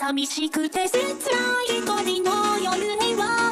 寂しくて切ない恋の夜には